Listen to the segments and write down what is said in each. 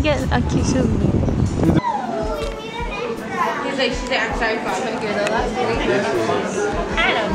me get a cute souvenir. He's like, she's like, I'm sorry, Bob. I'm here the last week. I don't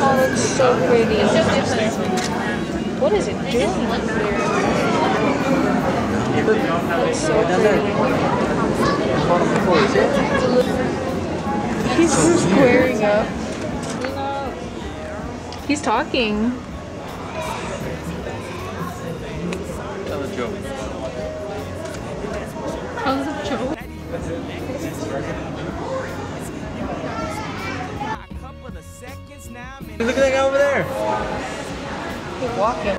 Oh, that's so pretty. What is it doing? So pretty. He's squaring up. He's talking. Tell a joke. How's the joke? Look at that guy over there. He's walking.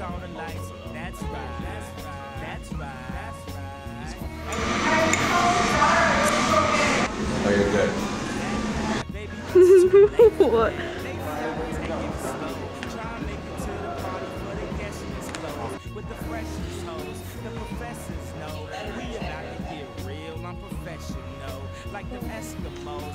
late and miss all the lights. That's right. That's right. That's right. That's right. Oh, you're good. what? With the freshest hoes, the professors know we about to get real. I'm professional, like the Eskimos.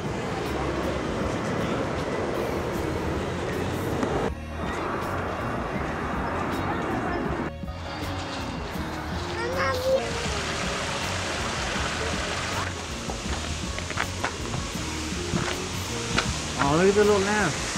Look at the little lamp.